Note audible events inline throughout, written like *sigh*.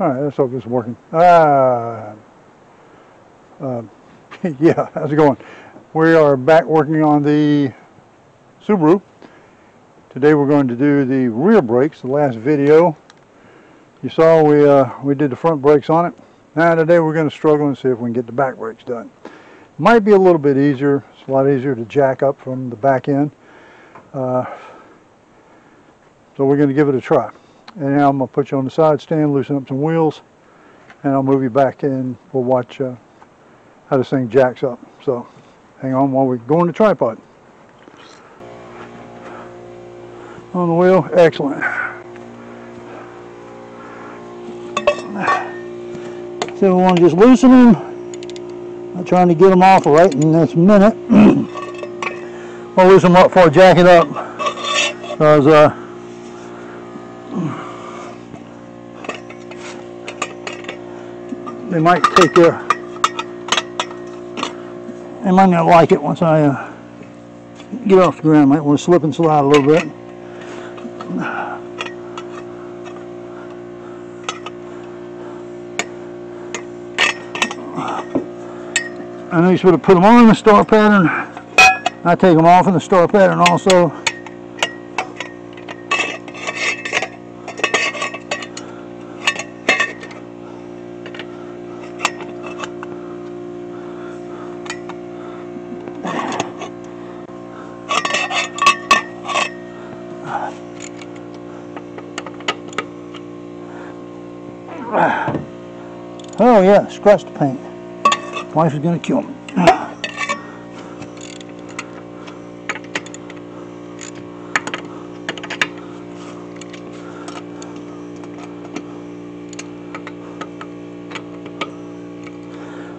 All right, let's hope this is working. Uh, uh, *laughs* yeah, how's it going? We are back working on the Subaru. Today we're going to do the rear brakes. The last video you saw we uh, we did the front brakes on it. Now today we're going to struggle and see if we can get the back brakes done. Might be a little bit easier. It's a lot easier to jack up from the back end. Uh, so we're going to give it a try. And now I'm going to put you on the side stand, loosen up some wheels, and I'll move you back and we'll watch uh, how this thing jacks up. So hang on while we go on the tripod. On the wheel, excellent. So we want to just loosen them. I'm trying to get them off right in this minute. *clears throat* I'll loosen them up before I jack it up. Because uh, they might take a, they might not like it once I uh, get off the ground. Might want to slip and slide a little bit. I know you're supposed to put them on in the star pattern. I take them off in the star pattern also. Oh, yeah, scratch the paint. Wife is gonna kill me.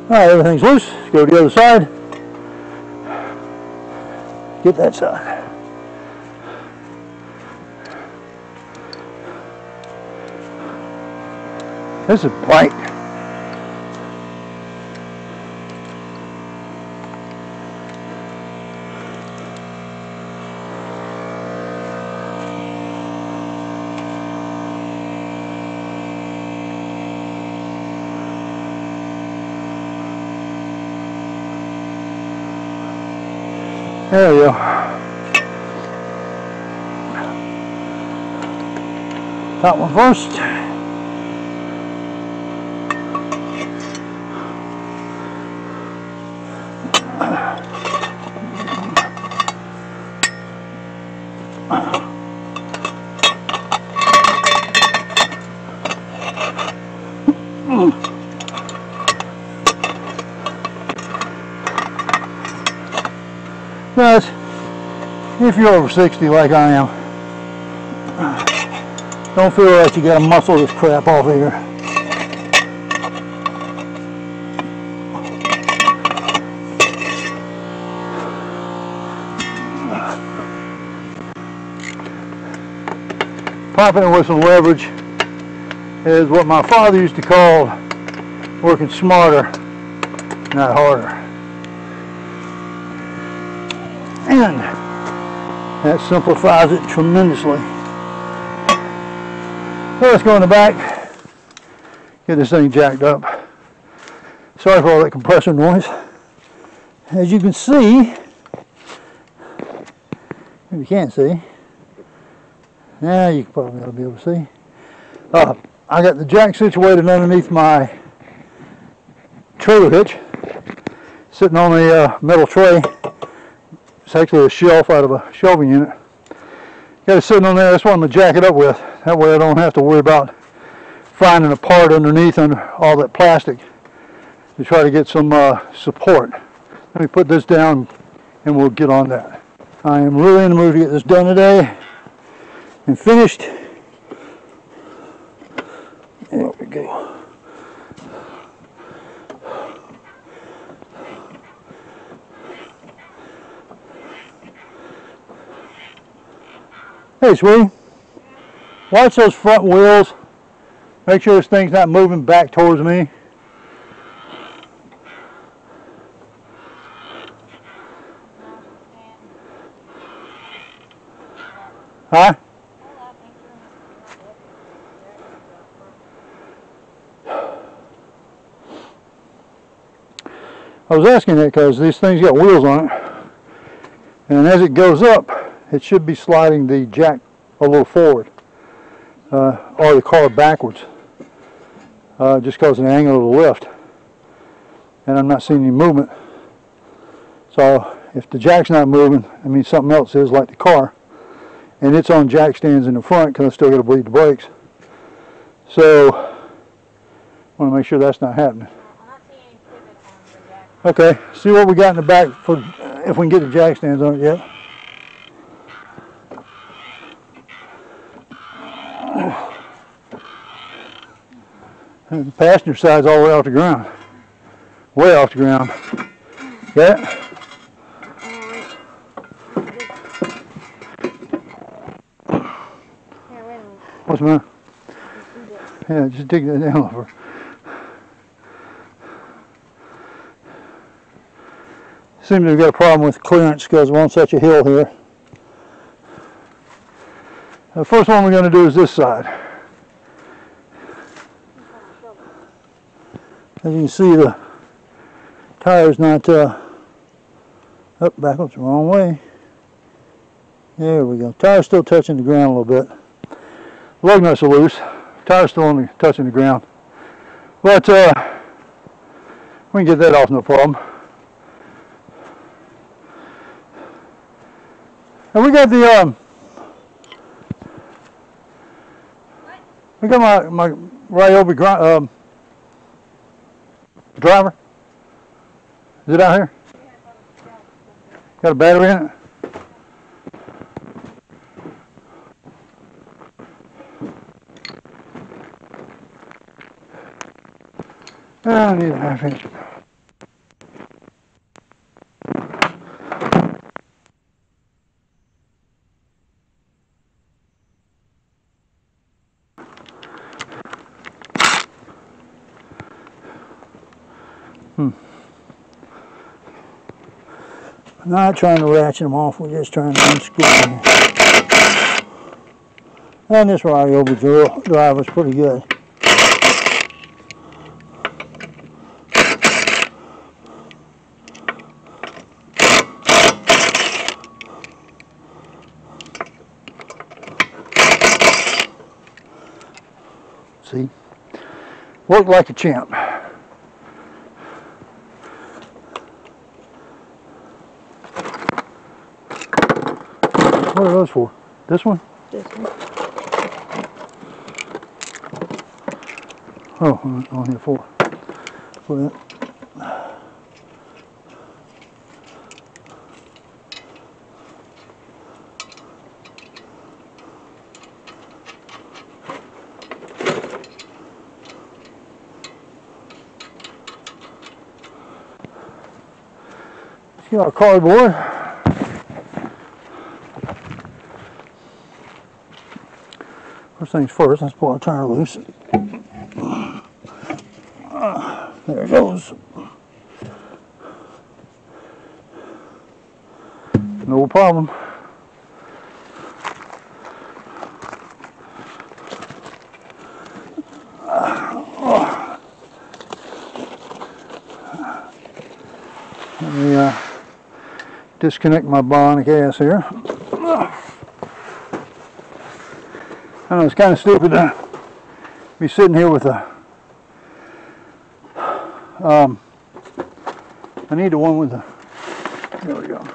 Alright, everything's loose. Let's go to the other side. Get that side. This is bright. There we go. That one first. But if you're over 60 like I am, don't feel like you gotta muscle this crap off of here. Popping it with some leverage is what my father used to call working smarter, not harder. And that simplifies it tremendously. Let's go in the back, get this thing jacked up. Sorry for all that compressor noise. As you can see, if you can't see, now you probably ought to be able to see. Uh, I got the jack situated underneath my trailer hitch, sitting on the uh, metal tray. It's actually a shelf out of a shelving unit. Got it sitting on there, that's what I'm going to jack it up with. That way I don't have to worry about finding a part underneath and all that plastic to try to get some uh, support. Let me put this down and we'll get on that. I am really in the mood to get this done today and finished. There we go. Hey, sweetie. Watch those front wheels. Make sure this thing's not moving back towards me. Huh? I was asking that because these things got wheels on it. And as it goes up, it should be sliding the jack a little forward. Uh, or the car backwards. Uh, just because of the angle of the lift. And I'm not seeing any movement. So if the jack's not moving, I mean something else is like the car. And it's on jack stands in the front because I still got to bleed the brakes. So I want to make sure that's not happening. I'm not seeing any pivot on the jack. Okay, see what we got in the back for if we can get the jack stands on it yet. And the passenger side's all the way off the ground. Way off the ground. Minute. What's? Do this. Yeah, just dig that down over. Seems to have got a problem with clearance because we're on such a hill here. The first one we're going to do is this side. As you can see, the tire's not uh, up backwards, the wrong way. There we go. Tire's still touching the ground a little bit. Lug nuts are loose. Tire's still only touching the ground. But uh, we can get that off no problem. And we got the um we got my my Ryobi um driver. Is it out here? Got a battery in it? I need a half inch. Not trying to ratchet them off, we're just trying to unscrew them. And this Ryobi drill driver's pretty good. See? Worked like a champ. What are those for? This one? This one. Oh, on- on here for. For that. See our cardboard. Things first, let's pull our tire loose. There it goes. No problem. Let me uh, disconnect my bionic ass here. I know it's kind of stupid to be sitting here with a um, I need the one with the, there we go.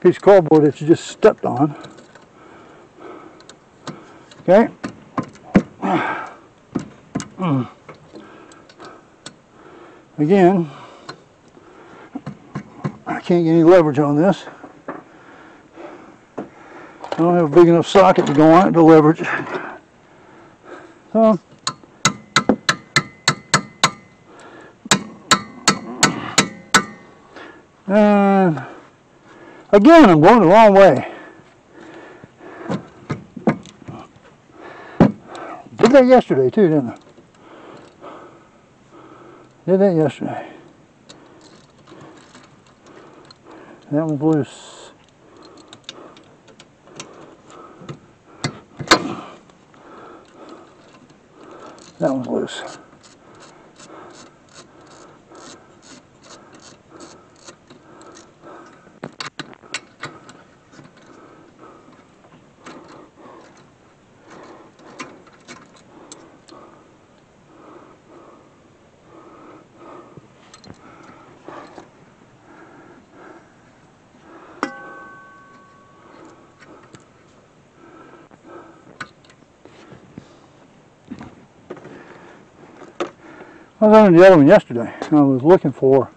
Piece of cardboard that you just stepped on. Okay. Again, I can't get any leverage on this. I don't have a big enough socket to go on it to leverage. So, And uh, again, I'm going the wrong way. Did that yesterday too, didn't I? Did that yesterday. That one's loose. That one's loose. I was under the other one yesterday and I was looking for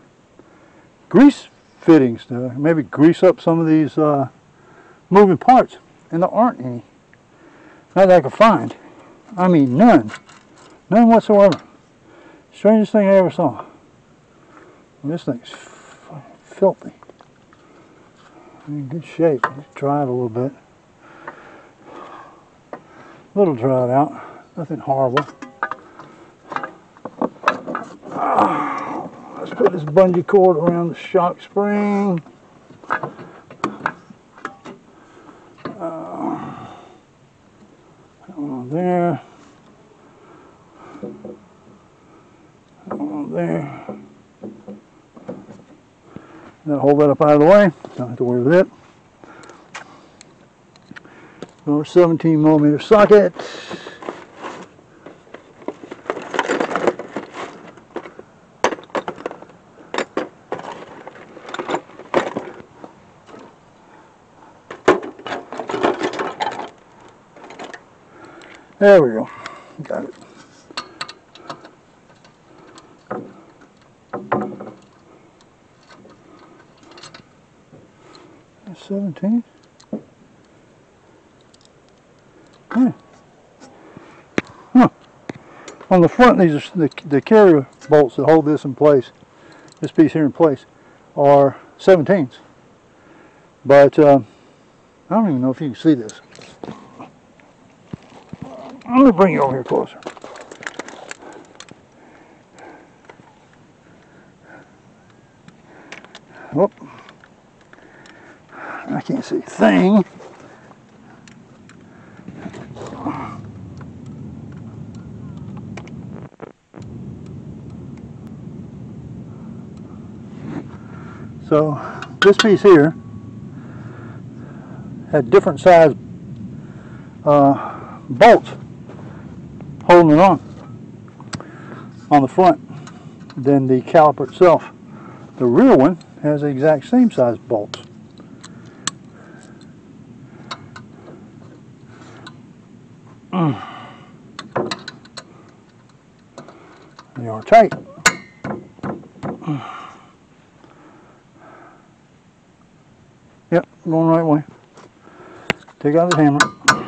grease fittings to maybe grease up some of these uh, moving parts and there aren't any. Not that I could find. I mean none. None whatsoever. Strangest thing I ever saw. This thing's filthy. In good shape. Just dry it a little bit. A little dried out. Nothing horrible. Ah, let's put this bungee cord around the shock spring. Uh, there. There. Now hold that up out of the way. Don't have to worry with it. Our 17 millimeter socket. There we go. Got it. 17. Yeah. Huh. On the front, these are the, the carrier bolts that hold this in place, this piece here in place, are 17s. But uh, I don't even know if you can see this. I'm gonna bring you over here closer. Whoop. I can't see a thing. So this piece here had different size uh, bolts holding it on on the front than the caliper itself. The rear one has the exact same size bolts. *clears throat* They are tight. Yep, going the right way. Take out the hammer.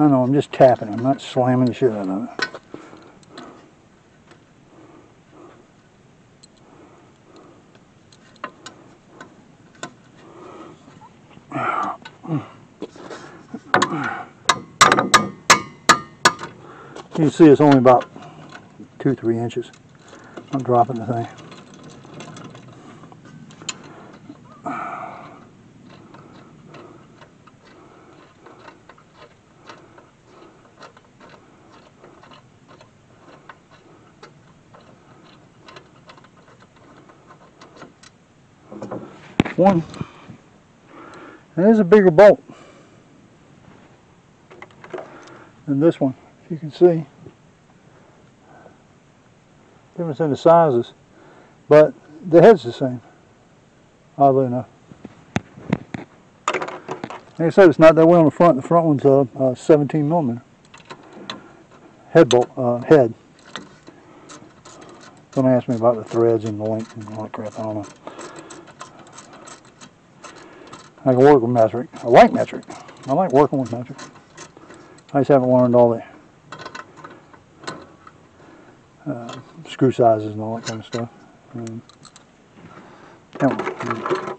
I know, I'm just tapping. I'm not slamming the shit out of it. You can see it's only about two, three inches. I'm dropping the thing. One. There's a bigger bolt than this one, if you can see. Difference in the sizes, but the head's the same, oddly enough. Like I said, it's not that way on the front. The front one's a, a 17 millimeter head bolt, uh, head. Don't ask me about the threads and the length and all that crap. I don't know. I can work with metric. I like metric. I like working with metric. I just haven't learned all the uh, screw sizes and all that kind of stuff. Um, yeah,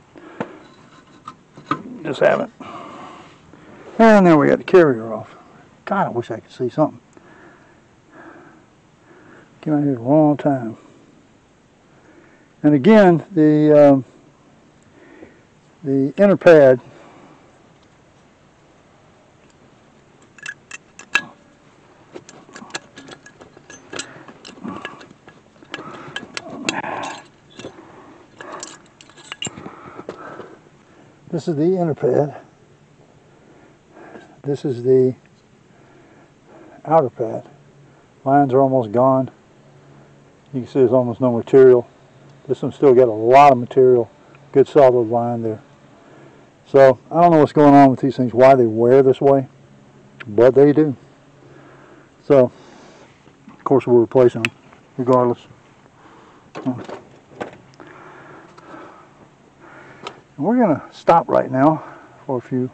just haven't. And then we got the carrier off. God, I wish I could see something. Came out here at the wrong time. And again, the um, the inner pad This is the inner pad. This is the outer pad. Lines are almost gone. You can see there's almost no material. This one's still got a lot of material. Good solid line there. So I don't know what's going on with these things, why they wear this way, but they do. So of course we're replacing them regardless. We're gonna stop right now for a few.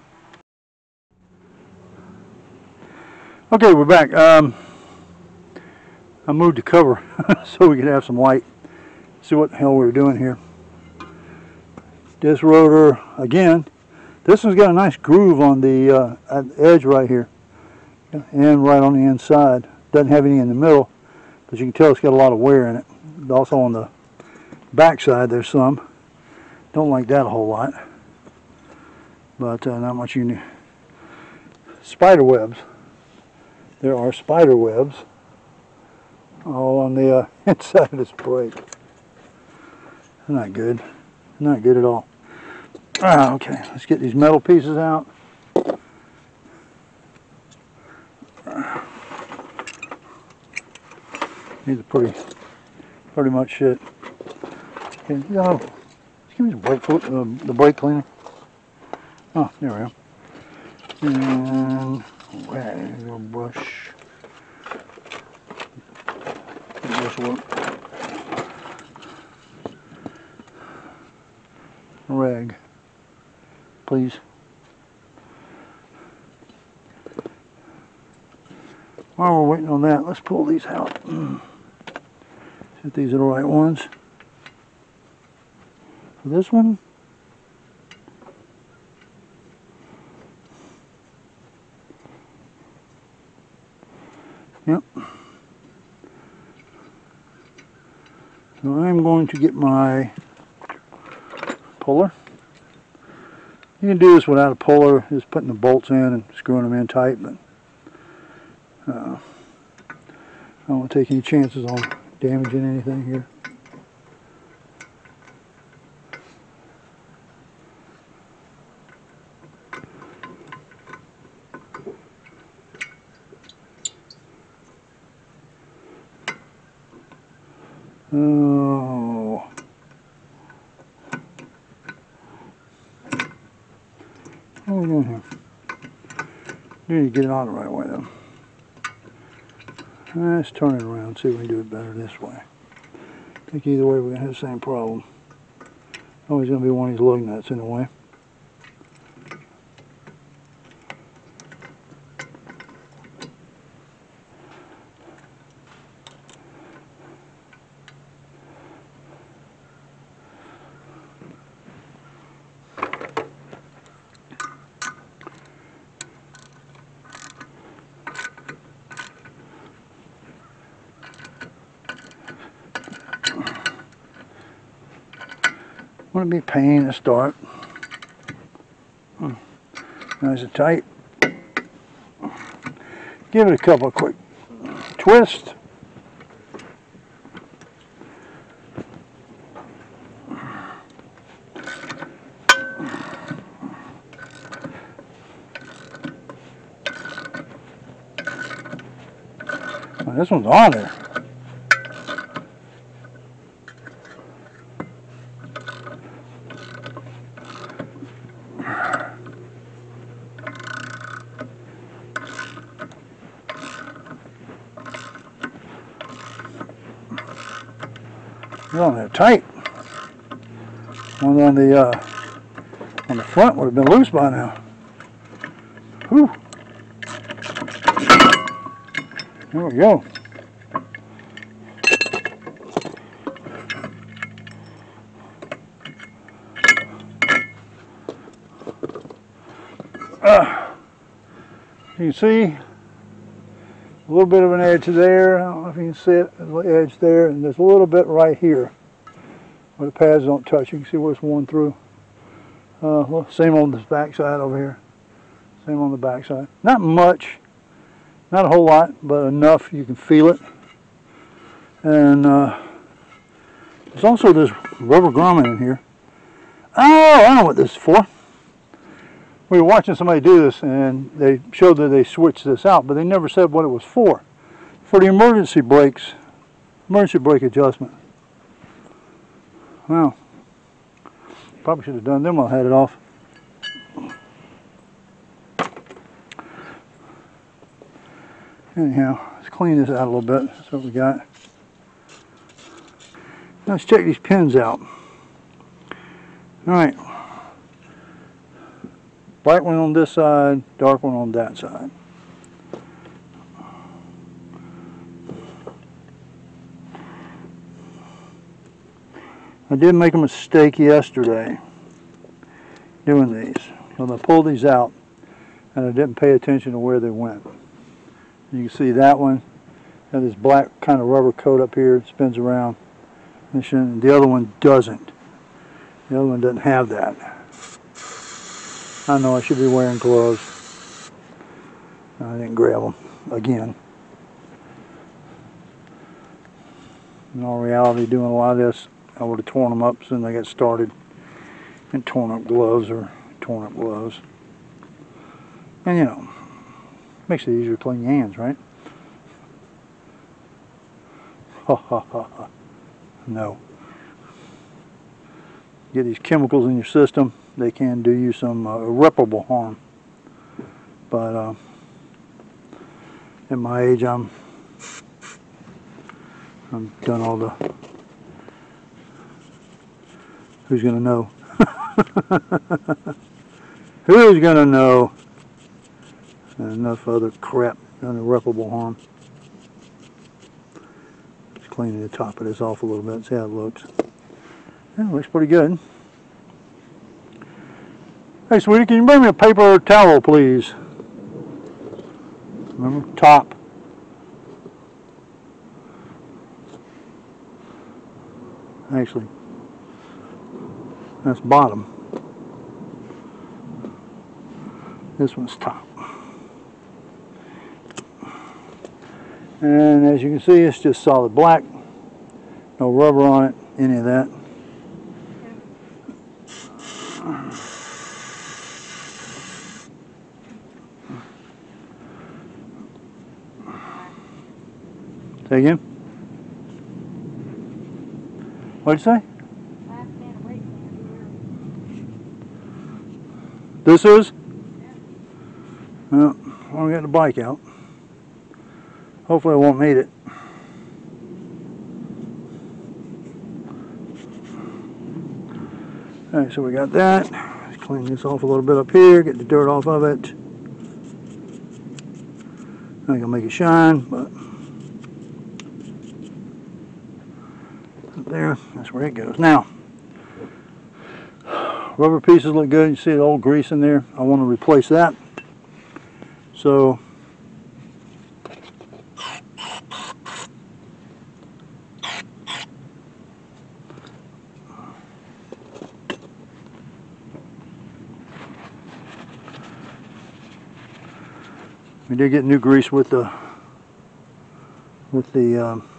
Okay, we're back. Um, I moved the cover *laughs* so we could have some light. See what the hell we were doing here. This rotor, again, this one's got a nice groove on the uh, edge right here and right on the inside. Doesn't have any in the middle, but you can tell it's got a lot of wear in it. Also on the back side there's some. Don't like that a whole lot. But uh, not much you need. Spider webs. There are spider webs all on the uh, *laughs* inside of this brake. Not good. Not good at all. Ah, okay, let's get these metal pieces out. These are pretty, pretty much shit. Okay, you know, give me the brake foot, uh, the brake cleaner. Oh, there we go. And or brush. This work. Rag, please. While we're waiting on that, let's pull these out. *clears throat* See if these are the right ones. For this one, Yep. So I'm going to get my puller. You can do this without a puller, just putting the bolts in and screwing them in tight, but uh, I don't want to take any chances on damaging anything here. Oh. Are here? We need to get it on the right way though. Let's turn it around, see if we can do it better this way. I think either way we're going to have the same problem. Always going to be one of these lug nuts in the way. Wouldn't be a pain to start. Hmm. Nice and tight. Give it a couple of quick twists. This one's on there. They're on there tight. One on the uh, on the front would have been loose by now. Whew. There we go. Uh, you see a little bit of an edge there. I don't know if you can see it, the edge there, and there's a little bit right here where the pads don't touch. You can see where it's worn through. Uh, well, same on this back side over here. Same on the back side. Not much, not a whole lot, but enough you can feel it. And uh, there's also this rubber grommet in here. Oh, I don't know what this is for. We were watching somebody do this and they showed that they switched this out, but they never said what it was for. For the emergency brakes, emergency brake adjustment. Well, probably should have done them while I had it off. Anyhow, let's clean this out a little bit. That's what we got. Let's check these pins out. Alright. Bright one on this side, dark one on that side. I did make a mistake yesterday doing these. When I pulled these out and I didn't pay attention to where they went. You can see that one has this black kind of rubber coat up here, spins around. The other one doesn't. The other one doesn't have that. I know I should be wearing gloves. I didn't grab them again. In all reality, doing a lot of this, I would have torn them up soon as I got started and torn up gloves or torn up gloves. And you know, makes it easier to clean your hands, right? Ha ha ha ha. No. Get these chemicals in your system, they can do you some uh, irreparable harm. But uh, at my age, I'm I'm done all the. Who's gonna know? *laughs* Who's gonna know? Enough other crap, done irreparable harm. Just cleaning the top of this off a little bit, see how it looks. Yeah, it looks pretty good. Hey, sweetie, can you bring me a paper towel, please? Remember, top. Actually, that's bottom. This one's top. And as you can see, it's just solid black. No rubber on it, any of that. Say again? What'd you say? This is? Well, I'll get the bike out. Hopefully I won't need it. Alright, so we got that. Let's clean this off a little bit up here, get the dirt off of it. Not gonna make it shine, but up there, that's where it goes. Now, rubber pieces look good. You see the old grease in there. I want to replace that. So we did get new grease with the with the um,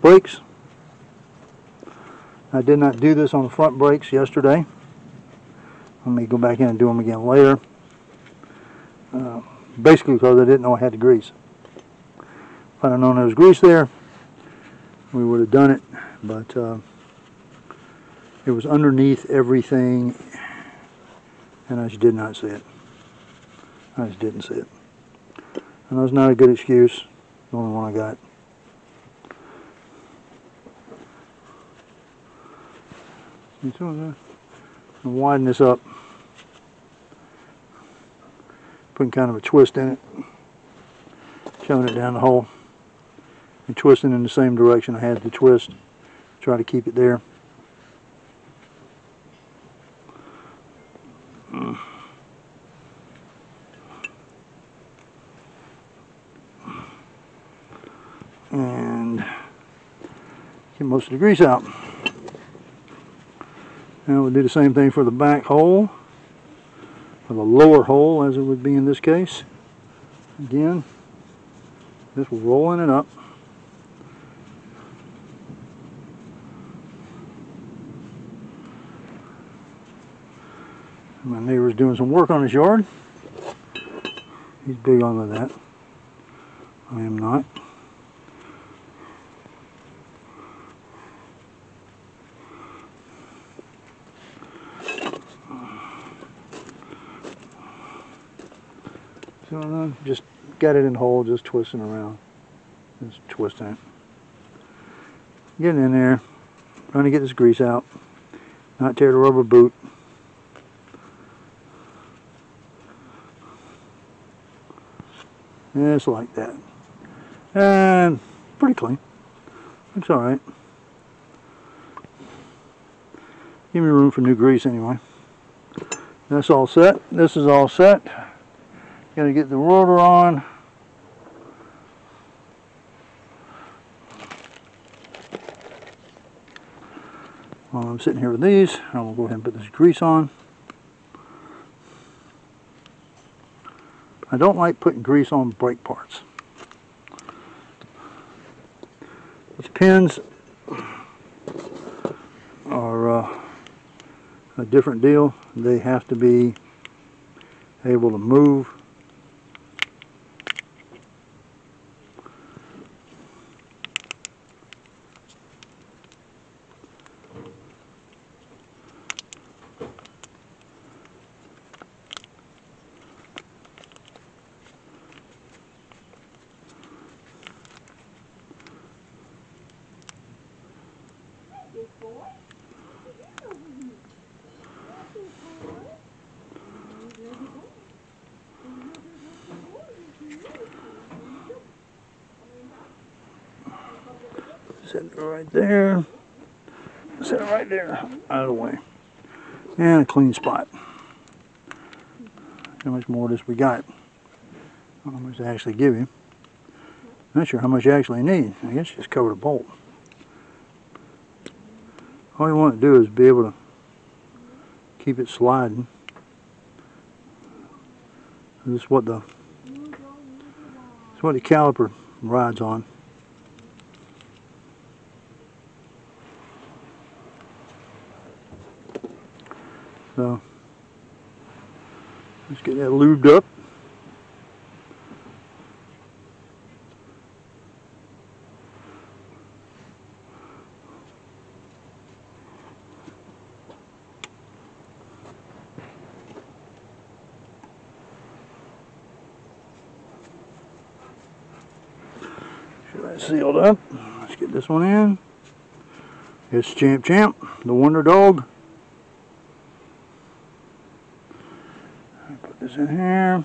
brakes. I did not do this on the front brakes yesterday. Let me go back in and do them again later. Uh, basically because I didn't know I had the grease. If I'd have known there was grease there, we would have done it. But uh, it was underneath everything and I just did not see it. I just didn't see it. And that's not a good excuse. The only one I got. What I'm widen this up. Putting kind of a twist in it. Shoving it down the hole. And twisting in the same direction I had the twist. Try to keep it there. And get most of the grease out. Now we'll do the same thing for the back hole, for the lower hole as it would be in this case. Again, just rolling it up. My neighbor's doing some work on his yard. He's big on that. I am not. So uh, just got it in hole, just twisting around. Just twisting it. Getting in there, trying to get this grease out. Not tear the rubber boot. Just like that. And pretty clean. Looks alright. Give me room for new grease anyway. That's all set. This is all set. Gotta get the rotor on. While I'm sitting here with these, I will go ahead and put this grease on. I don't like putting grease on brake parts. These pins are uh, a different deal. They have to be able to move. Set it right there. Set it right there, out of the way. And a clean spot. How much more this we got? How much they actually give you. Not sure how much you actually need. I guess just cover the bolt. All you want to do is be able to keep it sliding. This is what the this is what the caliper rides on. So let's get that lubed up. Get that sealed up. Let's get this one in. It's Champ Champ, the Wonder Dog. This in here.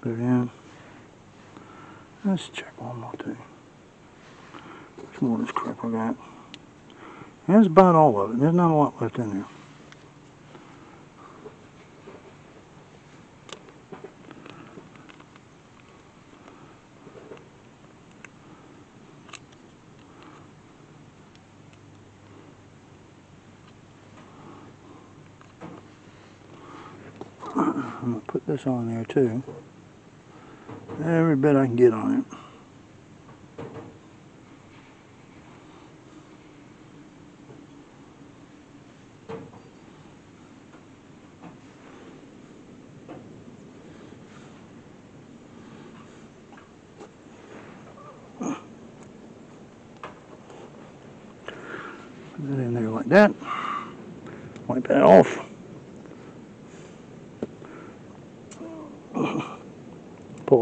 Put it in. Let's check one more thing. Which more of this crap I got? That's about all of it. There's not a lot left in there. I'm going to put this on there too. Every bit I can get on it. Put that in there like that. Wipe that off.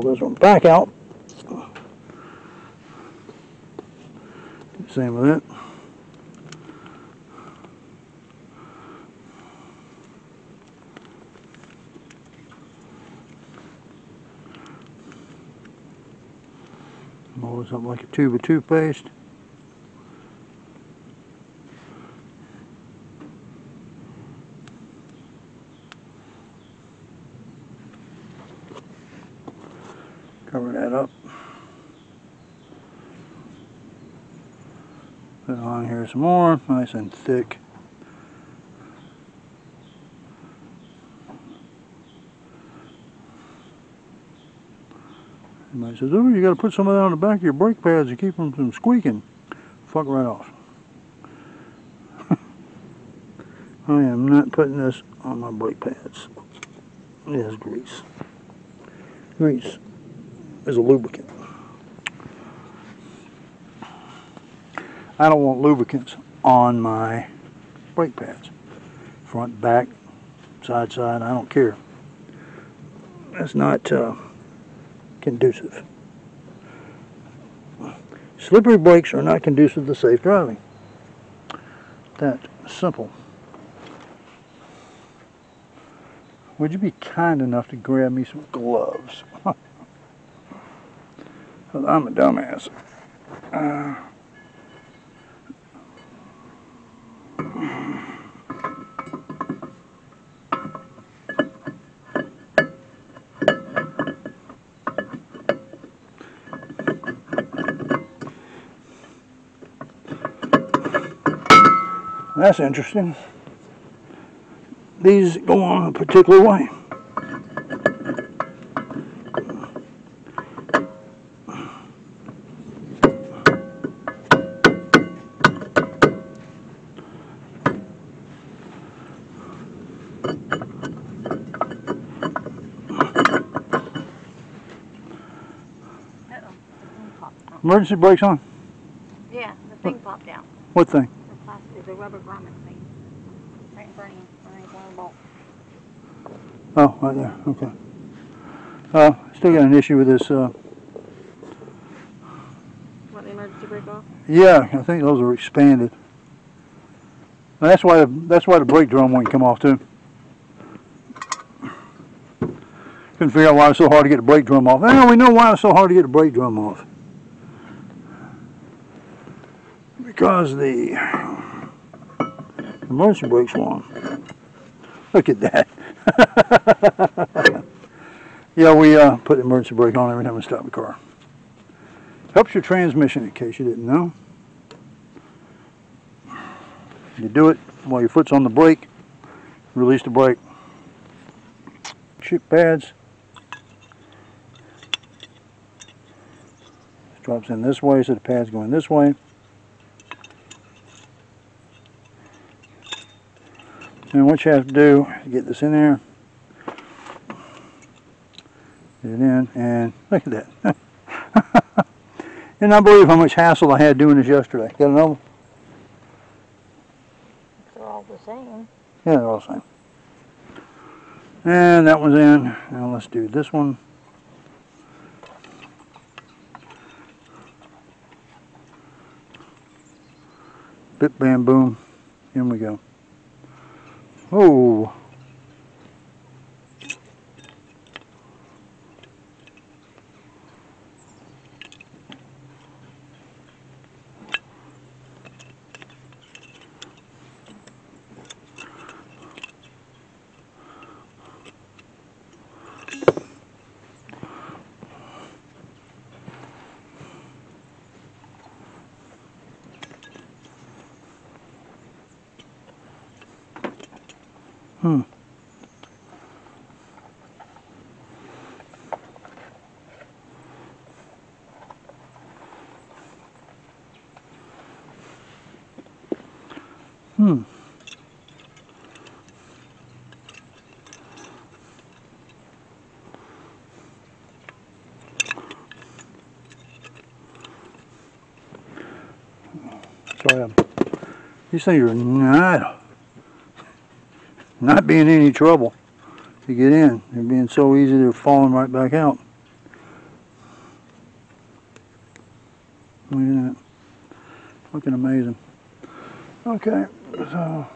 Pull this one back out. Same with it. This up like a tube of toothpaste. Cover that up. Put it on nice and thick. Somebody says, oh, you got to put some of that on the back of your brake pads to keep them from squeaking. Fuck right off. *laughs* I am not putting this on my brake pads. It is grease. Grease is a lubricant. I don't want lubricants on my brake pads. front, back, side, side, I don't care. That's not uh, conducive. Slippery brakes are not conducive to safe driving. That simple. Would you be kind enough to grab me some gloves? *laughs* I'm a dumbass. Uh, That's interesting. These go on a particular way. Uh-oh, the thing popped out. Emergency brakes on. Yeah, the thing popped out. What thing? The rubber grommet thing. Right in front of you, the bolt. Oh, right there. Okay. Uh, still got an issue with this. Uh, Want the emergency brake off? yeah, I think those are expanded. That's why that's why the brake drum won't come off too. Couldn't figure out why it's so hard to get the brake drum off. Well, we know why it's so hard to get the brake drum off. Because the emergency brake's on. Look at that. *laughs* yeah, we uh, put the emergency brake on every time we stop the car. Helps your transmission, in case you didn't know. You do it while your foot's on the brake, release the brake. Chip pads. Drops in this way, so the pad's going this way. And what you have to do is get this in there, get it in, and look at that. *laughs* and I believe how much hassle I had doing this yesterday. Got another? They're all the same. Yeah, they're all the same. And that one's in. Now let's do this one. Bit, bam boom. In we go. Oh. Hmm. Hmm. Sorry, I'm, these things are not not being any trouble to get in. They're being so easy, they're falling right back out. Look at that. Looking amazing. Okay, so.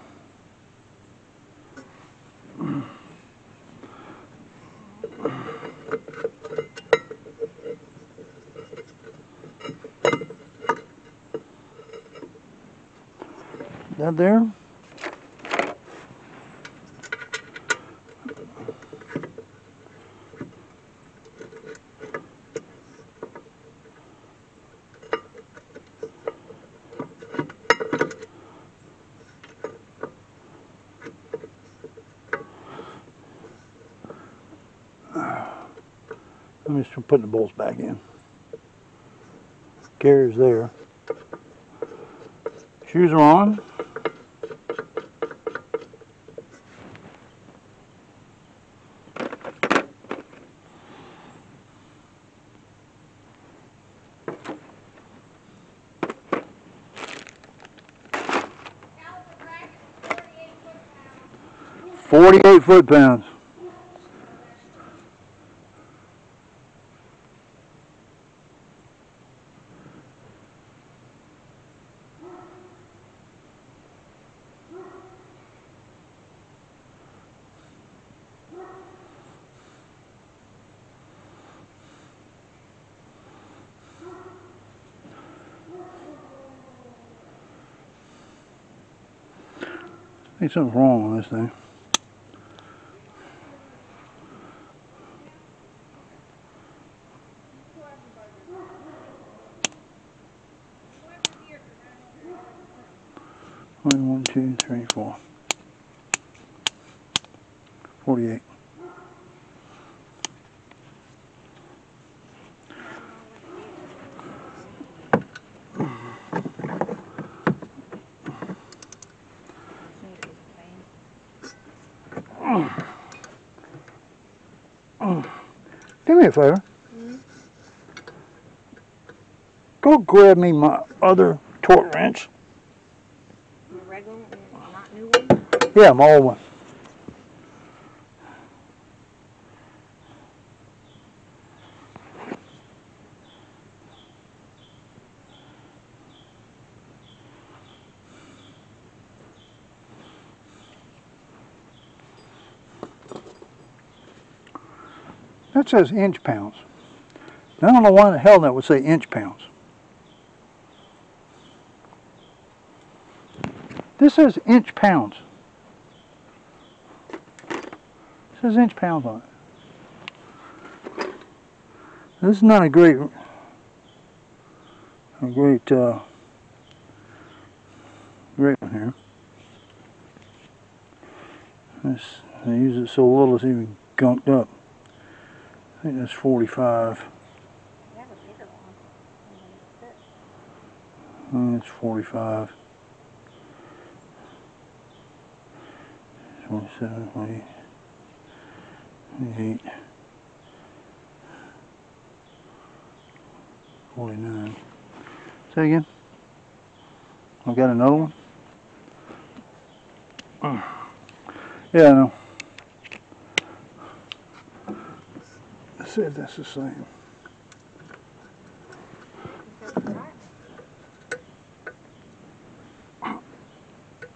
That there? I'm just putting the bolts back in. Carrier's there. Shoes are on. Forty-eight foot-pounds. I think something's wrong with this thing. One, one, two, three, four. Forty-eight. Do me a favor. Go grab me my other torque wrench. The regular, not new one? Yeah, my old one. That says inch pounds. I don't know why the hell that would say inch pounds. This says inch pounds. It says inch pounds on it. This is not a great, a great, uh, great one here. This, I use it so little it's even gunked up. Think that's 45. You have a bigger one. than this. I think it's 45. 27, 28, 28, 49. Say again. I've got another one. Mm. Yeah, I know. If that's the same.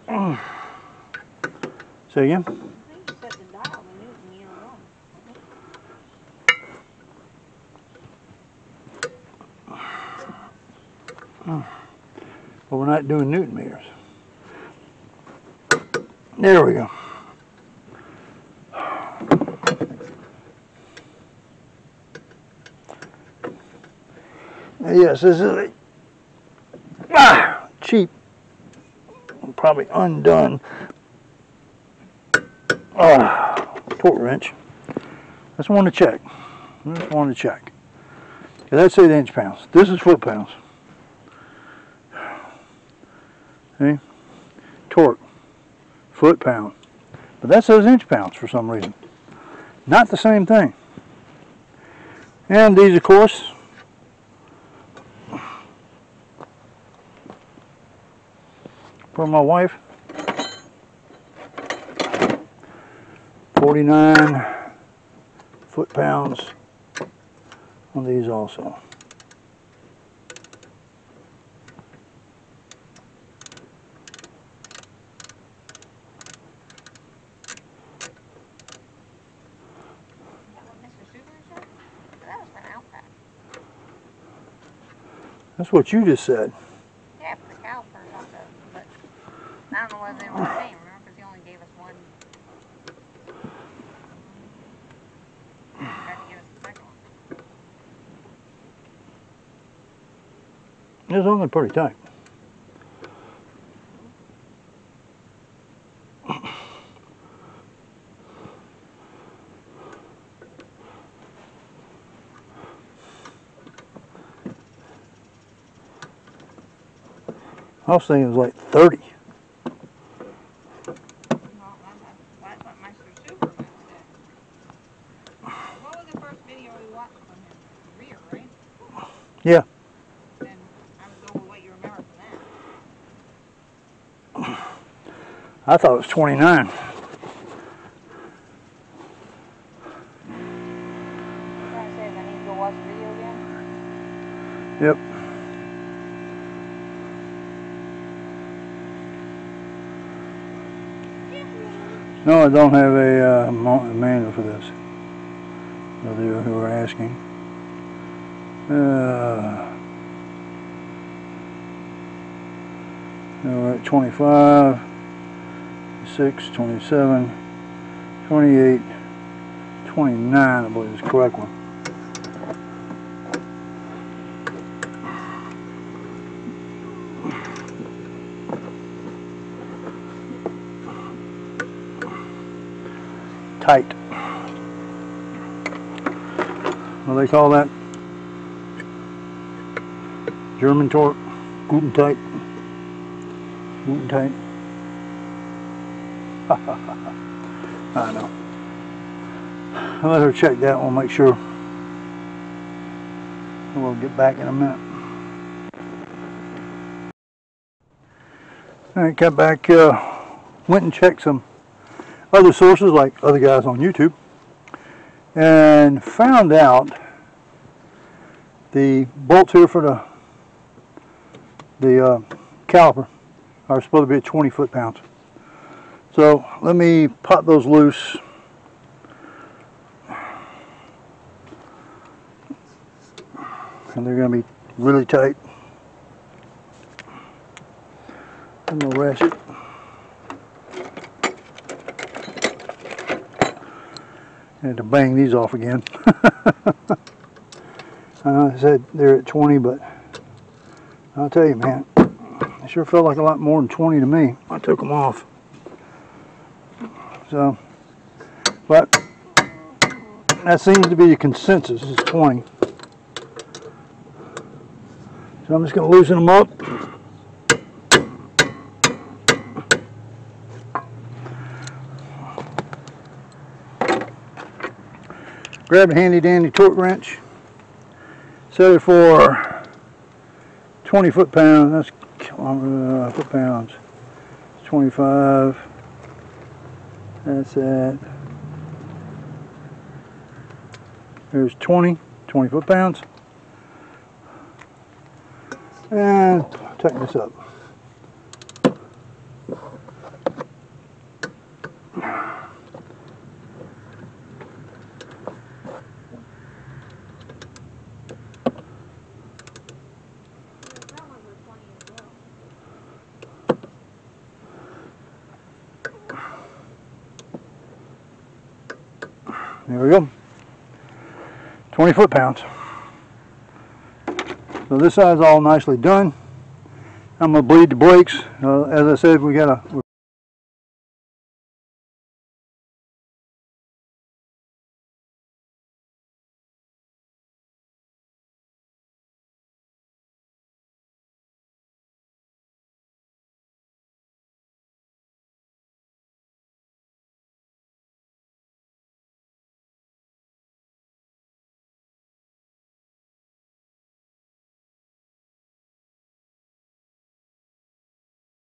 Said. Say again. Said. But we're not doing Newton meters. There we go. Yes, this is a ah, cheap, probably undone ah, torque wrench. That's one to check. That's want to check. Okay, that says inch pounds. This is foot pounds. See? Torque. Foot pound. But that says inch pounds for some reason. Not the same thing. And these, of course, for my wife. 49 foot pounds on these also. That's what you just said. Yeah, for the calipers on the, but I don't know whether they were the same, remember, because he only gave us one. Tried to give us the second one. It's only pretty tight. I was thinking it was like 30. I thought it was 29. Yep. No, I don't have a uh, manual for this. Those of you who are asking. Uh, we're at 25. 6, 27, 28, 29, I believe is the correct one. Tight. What do they call that? German torque, gluten tight. Gluten tight. *laughs* I know. I'll let her check that one, make sure. We'll get back in a minute. Alright, got back, uh, went and checked some other sources like other guys on YouTube and found out the bolts here for the the uh, caliper are supposed to be at 20 foot pounds. So let me pop those loose. And they're going to be really tight. I'm going to ratchet. had to bang these off again. *laughs* Uh, I said they're at 20, but I'll tell you, man, it sure felt like a lot more than 20 to me. I took them off. So, but that seems to be the consensus is 20. So I'm just going to loosen them up. grab a handy dandy torque wrench, set it for 20 foot pounds, that's uh, foot pounds, 25, that's at, there's 20, 20 foot pounds, and tighten this up. We go. 20 foot pounds. So this side's all nicely done. I'm going to bleed the brakes. Uh, as I said, we got a